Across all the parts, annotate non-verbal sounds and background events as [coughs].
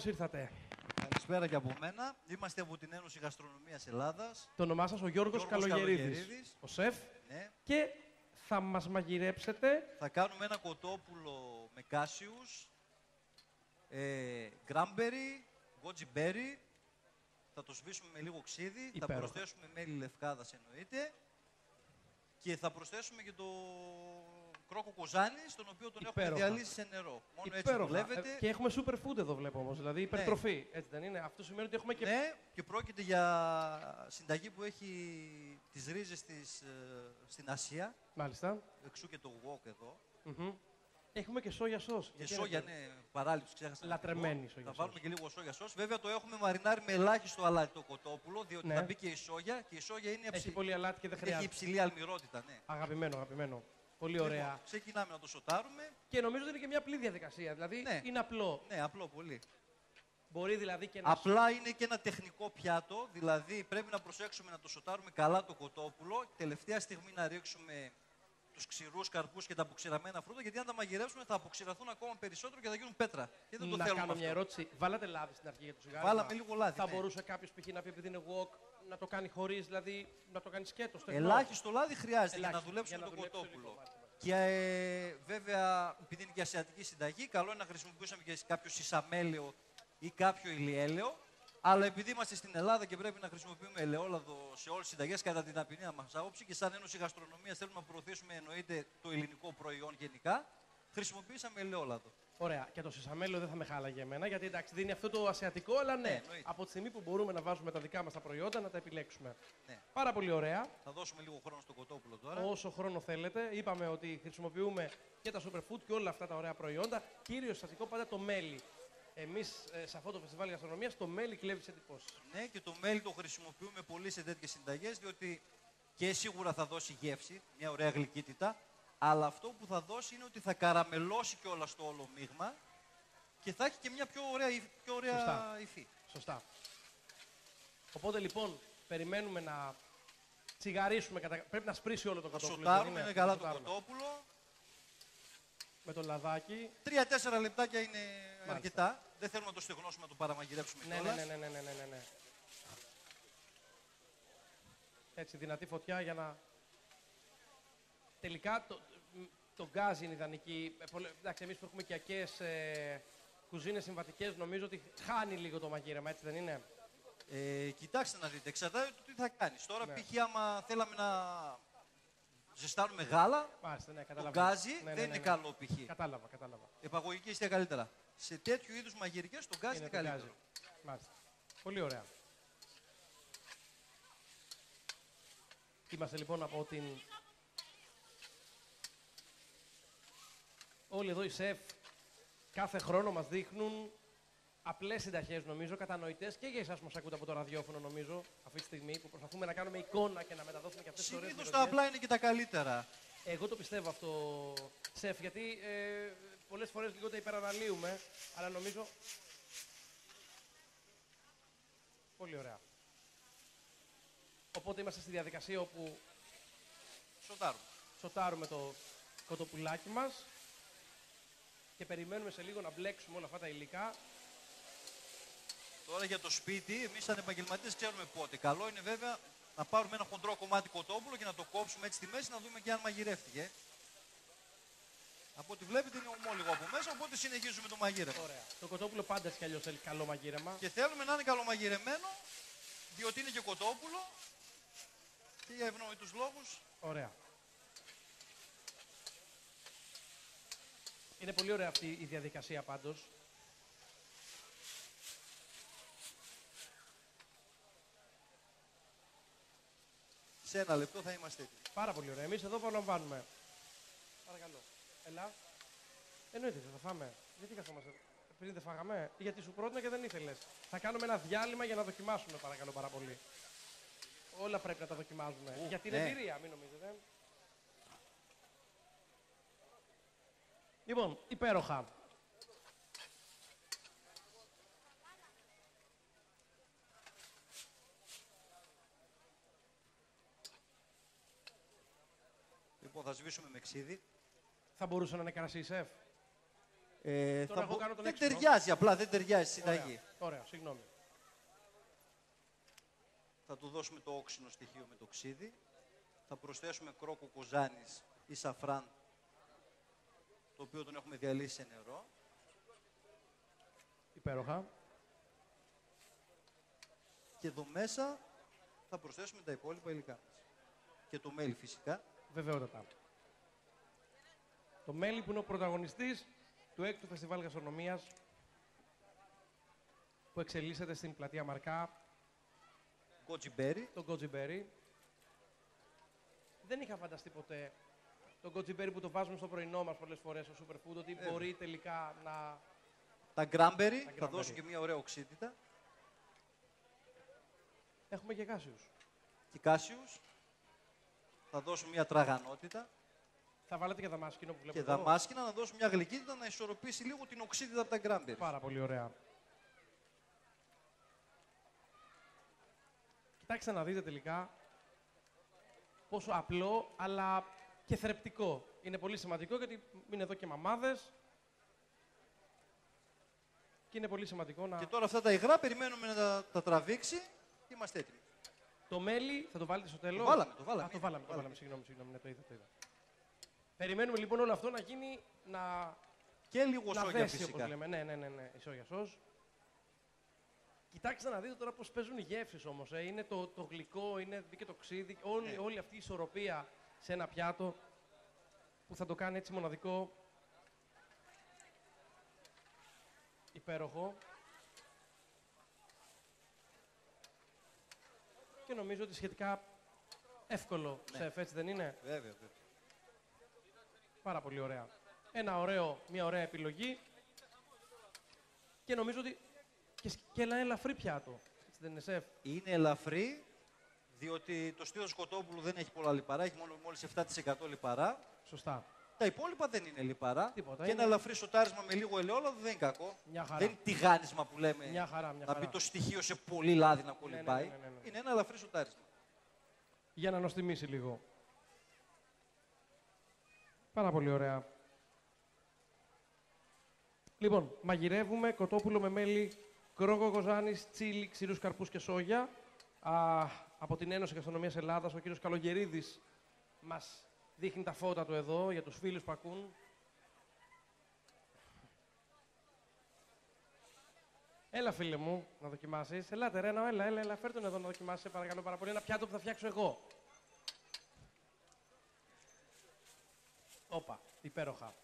καλώς ήρθατε. Καλησπέρα και από μένα. Είμαστε από την Ένωση Γαστρονομίας Ελλάδας. Το όνομά σας ο Γιώργος Γιώργος Καλογερίδης. Καλογερίδης. Ο σεφ. Ναι. Και θα μας μαγειρέψετε. Θα κάνουμε ένα κοτόπουλο με κάσιους, ε, γκράμπερι, γκότζι μπέρι. Θα το σβήσουμε με λίγο ξύδι. Θα Υπέροχα. προσθέσουμε μέλι λευκάδας εννοείται. Και θα προσθέσουμε και το κρόκο κοζάνη, στον οποίο τον έχουμε Υπέροχα. διαλύσει σε νερό. Μόνο έτσι Υπέροχα. δουλεύετε. Ε, Και έχουμε super food εδώ βλέπω όμως. Δηλαδή υπερτροφή. Έτσι δεν είναι; Αυτό σημαίνει ότι έχουμε και. Ναι, και πρόκειται για συνταγή που έχει τις ρίζες της ε, στην Ασία. Μάλιστα. Εξού και το wok εδώ. Μμμ. Έχουμε και σόγια σος. Και Γιατί σόγια, είναι- ναι, παράλληλα, τους ξέχασα. να Λατρεμένη πω. σόγια Θα σως. βάλουμε και λίγο σόγια σως. Βέβαια το έχουμε μαρινάρει με ελάχιστο αλάτι το κοτόπουλο, διότι Ναι. θα μπει και η σόγια και η σόγια είναι Έχει αψη- πολύ αλάτι και δεν έχει χρειάζεται. υψηλή αλμυρότητα. Ναι. Αγαπημένο, αγαπημένο. Πολύ Λοιπόν, ωραία. ξεκινάμε να το σοτάρουμε. Και νομίζω ότι είναι και μια απλή διαδικασία. Δηλαδή Ναι. είναι απλό. Ναι, απλό πολύ. Μπορεί δηλαδή και να. Απλά είναι και ένα τεχνικό πιάτο, δηλαδή πρέπει να προσέξουμε να το σοτάρουμε καλά το κοτόπουλο. Τελευταία στιγμή να ρίξουμε τους ξηρούς καρπούς και τα αποξηραμένα φρούτα, γιατί αν τα μαγειρέψουμε θα αποξηραφούν ακόμα περισσότερο και θα γίνουν πέτρα. Και δεν το να θέλουμε κάνω αυτό. μια ερώτηση. Βάλατε λάδι στην αρχή για το σιγάρο. Βάλαμε λίγο λάδι, Θα ναι. μπορούσε κάποιος π.χ. να πει επειδή είναι wok να το κάνει χωρίς, δηλαδή να το κάνει σκέτος. στο Ελάχιστο λάδι χρειάζεται για να Ελάχιστο, δουλέψουμε για το να δουλέψει κοτόπουλο. λίγο, μάλιστα. Και ε, βέβαια, επειδή είναι και ασιατική συνταγή, καλό είναι να χρησιμοποιήσουμε και κάποιο σισαμέλαιο ή κάποιο ηλιέλαιο. Αλλά επειδή είμαστε στην Ελλάδα και πρέπει να χρησιμοποιούμε ελαιόλαδο σε όλες τις συνταγές, κατά την ταπεινή μας άποψη και σαν Ένωση Γαστρονομίας θέλουμε να προωθήσουμε εννοείται το ελληνικό προϊόν γενικά, χρησιμοποιήσαμε ελαιόλαδο. Ωραία. Και το σισαμέλο δεν θα με χάλαγε εμένα, γιατί εντάξει δίνει αυτό το ασιατικό, αλλά ναι, Ναι, εννοείται. από τη στιγμή που μπορούμε να βάζουμε τα δικά μας τα προϊόντα, να τα επιλέξουμε. Ναι. Πάρα πολύ ωραία. Θα δώσουμε λίγο χρόνο στο κοτόπουλο τώρα. Όσο χρόνο θέλετε. Είπαμε ότι χρησιμοποιούμε και τα superfood και όλα αυτά τα ωραία προϊόντα. Κύριο συστατικό πάντα το μέλι. Εμείς σε αυτό το φεστιβάλ γαστρονομίας το μέλι κλέβει τι εντυπώσει. Ναι, και το μέλι το χρησιμοποιούμε πολύ σε τέτοιες συνταγές, διότι και σίγουρα θα δώσει γεύση, μια ωραία γλυκύτητα, αλλά αυτό που θα δώσει είναι ότι θα καραμελώσει και όλα στο όλο μείγμα και θα έχει και μια πιο ωραία, υφ- πιο ωραία Σωστά. υφή. Σωστά. Οπότε λοιπόν περιμένουμε να τσιγαρίσουμε. Κατα... Πρέπει να σπρίσει όλο το Θα κοτόπουλο. σοτάρουμε δεν είναι είναι; καλά Θα το σοτάρουμε. κοτόπουλο. Με το λαδάκι. Τρία-τέσσερα λεπτάκια είναι αρκετά. Δεν θέλουμε να το στεγνώσουμε, να το παραμαγειρέψουμε Ναι, ναι, κιόλας. ναι, ναι, ναι, ναι, ναι, ναι. Έτσι, δυνατή φωτιά για να... Τελικά το, το γκάζ είναι ιδανική. Ε, πολλε- Εντάξει, εμείς που έχουμε οικιακές ε, κουζίνες συμβατικές, νομίζω ότι χάνει λίγο το μαγείρεμα, έτσι δεν είναι; Ε, κοιτάξτε να δείτε, εξαρτάται το τι θα κάνεις. Τώρα, Ναι. π.χ. άμα θέλαμε να ζεστάνουμε γάλα, Μάλιστα, ναι, το καταλαβαίνω. γκάζι Ναι, ναι, δεν ναι, είναι ναι. καλό π.χ. Κατάλαβα, κατάλαβα. Επαγωγική είστε καλύτερα. Σε τέτοιου είδους μαγειρικές το γκάζι είναι, το καλύτερο. γκάζι. Μάλιστα. Πολύ ωραία. Είμαστε λοιπόν από την... Όλοι εδώ οι σεφ κάθε χρόνο μας δείχνουν απλές συνταχές νομίζω, κατανοητές και για εσάς που μας ακούτε από το ραδιόφωνο νομίζω αυτή τη στιγμή που προσπαθούμε να κάνουμε εικόνα και να μεταδώσουμε και αυτές τις ωραίες Συνήθως τα μυρωδιές. απλά είναι και τα καλύτερα. Εγώ το πιστεύω αυτό, σεφ, γιατί ε, πολλές φορές λίγο τα υπεραναλύουμε, αλλά νομίζω... Πολύ ωραία. Οπότε είμαστε στη διαδικασία όπου Σοτάρουμε. σοτάρουμε το κοτοπουλάκι μας και περιμένουμε σε λίγο να μπλέξουμε όλα αυτά τα υλικά. Τώρα για το σπίτι, εμείς σαν επαγγελματίες ξέρουμε πότε. Καλό είναι βέβαια να πάρουμε ένα χοντρό κομμάτι κοτόπουλο και να το κόψουμε έτσι στη μέση να δούμε και αν μαγειρεύτηκε. Από ό,τι βλέπετε είναι ομό λίγο από μέσα, οπότε συνεχίζουμε το μαγείρεμα. Ωραία. Το κοτόπουλο πάντα έτσι κι αλλιώς θέλει καλό μαγείρεμα. Και θέλουμε να είναι καλομαγειρεμένο, διότι είναι και κοτόπουλο και για ευνόητους λόγους Ωραία. Είναι πολύ ωραία αυτή η διαδικασία πάντως. Σε ένα λεπτό θα είμαστε έτοιμοι. Πάρα πολύ ωραία. Εμείς εδώ προλαμβάνουμε. Παρακαλώ. Έλα. Εννοείται, δεν θα φάμε. Γιατί καθόμαστε; Πριν δεν φάγαμε. Γιατί σου πρότεινα και δεν ήθελες. Θα κάνουμε ένα διάλειμμα για να δοκιμάσουμε, παρακαλώ πάρα πολύ. Όλα πρέπει να τα δοκιμάζουμε. Ου, για την ναι. εμπειρία, μην νομίζετε. Λοιπόν, υπέροχα. Λοιπόν, θα σβήσουμε με ξύδι. Θα μπορούσε να είναι κρασί σεφ. Ε, Τώρα εγώ μπο- κάνω τον δεν έξυπνο. ταιριάζει, απλά δεν ταιριάζει στη Ωραία, συνταγή. Ωραία, συγγνώμη. Θα του δώσουμε το όξινο στοιχείο με το ξύδι. Θα προσθέσουμε κρόκο κουζάνης ή σαφράν, το οποίο τον έχουμε διαλύσει σε νερό. Υπέροχα. Και εδώ μέσα θα προσθέσουμε τα υπόλοιπα υλικά μας. Και το μέλι φυσικά. Βεβαιότατα. Το μέλι που είναι ο πρωταγωνιστής του έκτου φεστιβάλ γαστρονομίας που εξελίσσεται στην πλατεία Μαρκά, Γκότζι μπέρι. το Goji Berry. Δεν είχα φανταστεί ποτέ το Goji Berry που το βάζουμε στο πρωινό μας πολλές φορές στο Superfood ότι Ε, μπορεί τελικά να... Τα γκράμπερι. Τα Θα cranberry. δώσουν και μια ωραία οξύτητα. Έχουμε και γάσιους. Και κάσιους. Θα δώσουν μια τραγανότητα. Θα βάλετε και δαμάσκηνο που βλέπω Και εδώ. δαμάσκηνα να δώσουν μια γλυκύτητα να ισορροπήσει λίγο την οξύτητα από τα γκράμπερι. Πάρα πολύ ωραία. Κοιτάξτε να δείτε τελικά πόσο απλό αλλά και θρεπτικό. Είναι πολύ σημαντικό γιατί είναι εδώ και μαμάδες και είναι πολύ σημαντικό να... Και τώρα αυτά τα υγρά περιμένουμε να τα, τα τραβήξει και είμαστε έτοιμοι. Το μέλι θα το βάλετε στο τέλος; Το βάλαμε, το βάλαμε Α, το ήδη, βάλαμε, το το βάλαμε. βάλαμε. Συγγνώμη, συγγνώμη, ναι, το είδα, το είδα. Περιμένουμε λοιπόν όλο αυτό να γίνει, να Και λίγο να σόγια δέσει, φυσικά. όπως λέμε. Ναι, ναι, ναι, ναι, η σόγια σως. Κοιτάξτε να δείτε τώρα πώς παίζουν οι γεύσεις όμως. Ε. Είναι το, το γλυκό, είναι και το ξύδι, όλη, Ναι. όλη αυτή η ισορροπία σε ένα πιάτο που θα το κάνει έτσι μοναδικό. Υπέροχο. Και νομίζω ότι σχετικά εύκολο Ναι. σεφ, έτσι δεν είναι; Βέβαια, βέβαια. Πάρα πολύ ωραία. Ένα ωραίο, μια ωραία επιλογή. Και νομίζω ότι και, σ- και ένα ελαφρύ πιάτο. Έτσι δεν είναι σεφ; Είναι ελαφρύ, διότι το στήθος κοτόπουλου δεν έχει πολλά λιπαρά, έχει μόνο μόλις 7% λιπαρά. Σωστά. Τα υπόλοιπα δεν είναι λιπαρά. Τίποτα, Και είναι- ένα ελαφρύ σοτάρισμα με λίγο ελαιόλαδο δεν είναι κακό. Μια χαρά. Δεν είναι τηγάνισμα που λέμε Μια χαρά, μια να χαρά. μπει το στοιχείο σε πολύ λάδι να κολυμπάει. ναι, ναι, ναι. Είναι ένα ελαφρύ σοτάρισμα. Για να νοστιμήσει λίγο. Πάρα πολύ ωραία. Λοιπόν, μαγειρεύουμε κοτόπουλο με μέλι, κρόκο κοζάνης, τσίλι, ξηρούς καρπούς και σόγια. Α, από την Ένωση Γαστρονομίας Ελλάδας, ο κύριος Καλογερίδης μας δείχνει τα φώτα του εδώ για τους φίλους που ακούν. Έλα, φίλε μου, να δοκιμάσεις. Ελάτε, Ρένο, έλα, έλα, έλα. Φέρ τον εδώ να δοκιμάσεις, σε παρακαλώ πάρα πολύ. Ένα πιάτο που θα φτιάξω εγώ. Όπα, υπέροχα.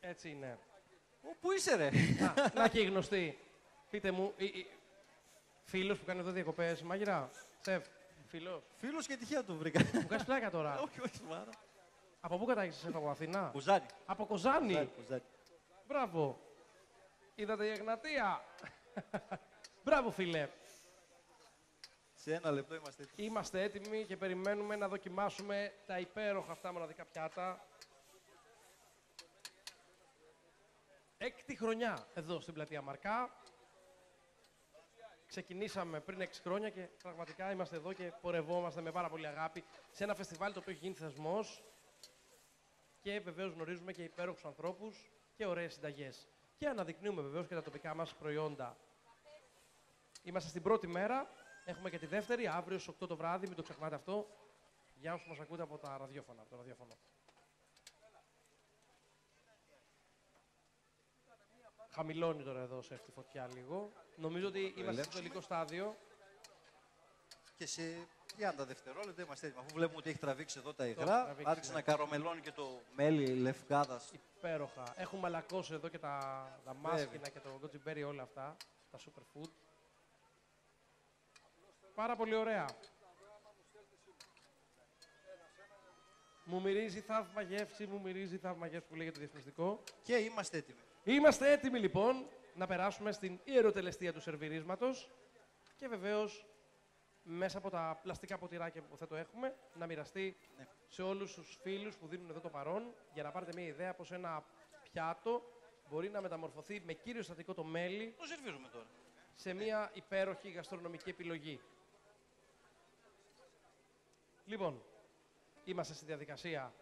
Έτσι είναι. Ω, πού είσαι ρε; να, να και οι γνωστοί. Πείτε μου, η, η, φίλος που κάνει εδώ διακοπές, μάγειρα, σεφ, φίλος. Φίλος και τυχαία το βρήκα. Μου κάνεις πλάκα τώρα. [laughs] όχι, όχι, σοβαρά. από πού κατάγεσαι σεφ, από Αθήνα; Κουζάνι. από Κοζάνη. Κουζάνι, κουζάνι. Μπράβο. Είδατε η Εγνατία. [laughs] Μπράβο, φίλε. Σε ένα λεπτό είμαστε έτοιμοι. Είμαστε έτοιμοι και περιμένουμε να δοκιμάσουμε τα υπέροχα αυτά μοναδικά πιάτα. Έκτη χρονιά εδώ στην πλατεία Μαρκά. Ξεκινήσαμε πριν 6 χρόνια και πραγματικά είμαστε εδώ και πορευόμαστε με πάρα πολύ αγάπη σε ένα φεστιβάλ το οποίο έχει γίνει θεσμός και βεβαίως γνωρίζουμε και υπέροχους ανθρώπους και ωραίες συνταγές. Και αναδεικνύουμε βεβαίως και τα τοπικά μας προϊόντα. Είμαστε στην πρώτη μέρα, έχουμε και τη δεύτερη, αύριο στις 8 το βράδυ, μην το ξεχνάτε αυτό, για όσους μας ακούτε από τα ραδιόφωνα, από το ραδιόφωνο. Χαμηλώνει τώρα εδώ σε αυτή τη φωτιά λίγο. Νομίζω ότι είμαστε στο ελέγξουμε. τελικό στάδιο. Και σε 30 δευτερόλεπτα είμαστε έτοιμοι. Αφού βλέπουμε ότι έχει τραβήξει εδώ τα έχει υγρά, τραβήξει, άρχισε ναι. να καρομελώνει και το μέλι λευκάδας. Υπέροχα. Έχουμε αλακώσει εδώ και τα, τα μάσκινα και το γκοτζιμπέρι όλα αυτά, τα superfood. Πάρα πολύ ωραία. Μου μυρίζει θαύμα γεύση, μου μυρίζει θαύμα γεύση που λέγεται διαφημιστικό. Και είμαστε έτοιμοι. Είμαστε έτοιμοι λοιπόν να περάσουμε στην ιεροτελεστία του σερβιρίσματος και βεβαίως μέσα από τα πλαστικά ποτηράκια που θα το έχουμε να μοιραστεί Ναι. σε όλους τους φίλους που δίνουν εδώ το παρόν για να πάρετε μια ιδέα πως ένα πιάτο μπορεί να μεταμορφωθεί με κύριο στατικό το μέλι Το σερβίρουμε τώρα. σε μια υπέροχη γαστρονομική επιλογή. Λοιπόν, είμαστε στη διαδικασία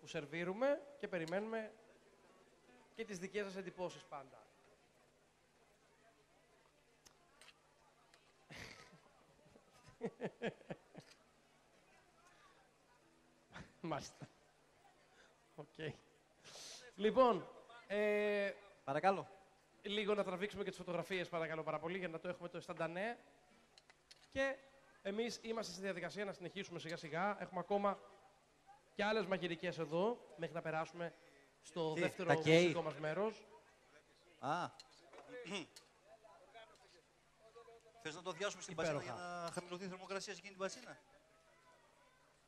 που σερβίρουμε και περιμένουμε και τις δικές σας εντυπώσεις πάντα. [laughs] Μάλιστα. Οκ. Λοιπόν, ε, Παρακαλώ. λίγο να τραβήξουμε και τις φωτογραφίες παρακαλώ πάρα πολύ για να το έχουμε το ενσταντανέ. Και εμείς είμαστε στη διαδικασία να συνεχίσουμε σιγά σιγά. Έχουμε ακόμα και άλλες μαγειρικές εδώ μέχρι να περάσουμε στο Τι, δεύτερο τα καίει; μουσικό μας μέρος. Α. Θες να το διάσουμε στην πατσίνα Υπέροχα. για να χαμηλωθεί η θερμοκρασία σε εκείνη την πατσίνα.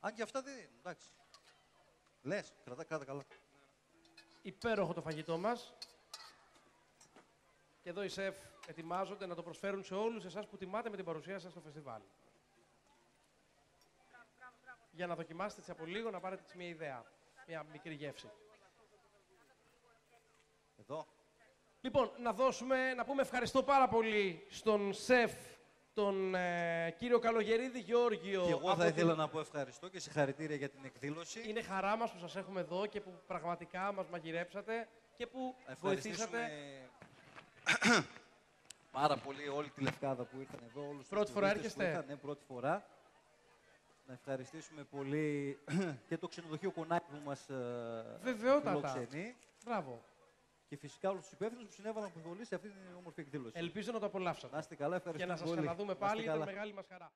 Αν και αυτά δεν... Εντάξει. Λες, κρατά, κράτα καλά. Υπέροχο το φαγητό μας. Και εδώ οι σεφ ετοιμάζονται να το προσφέρουν σε όλους εσάς που τιμάτε με την παρουσία σας στο φεστιβάλ. Για να δοκιμάσετε έτσι από λίγο, να πάρετε έτσι μια ιδέα, μια μικρή γεύση. Εδώ. Λοιπόν, να δώσουμε, να πούμε ευχαριστώ πάρα πολύ στον σεφ, τον ε, κύριο Καλογερίδη Γεώργιο. Και εγώ από θα την- ήθελα να πω ευχαριστώ και συγχαρητήρια για την εκδήλωση. Είναι χαρά μας που σας έχουμε εδώ και που πραγματικά μας μαγειρέψατε και που Να βοηθήσατε. ευχαριστήσουμε [coughs] πάρα πολύ όλη τη Λευκάδα που ήρθαν εδώ. Όλους τους Πρώτη φορά τουρίστες που έρχεστε; ήρθαν, Ναι, πρώτη φορά. Να ευχαριστήσουμε πολύ [clears throat] και το ξενοδοχείο Κονάκη που μας ε, Βεβαιότατα. φιλοξενεί. Μπράβο. Και φυσικά όλους τους υπεύθυνους που συνέβαλαν πολύ σε αυτή την όμορφη εκδήλωση. Ελπίζω να το απολαύσατε. Να είστε καλά, Και ευχαριστούμε να σας πολύ. ξαναδούμε Να είστε πάλι, ήταν καλά. μεγάλη μας χαρά.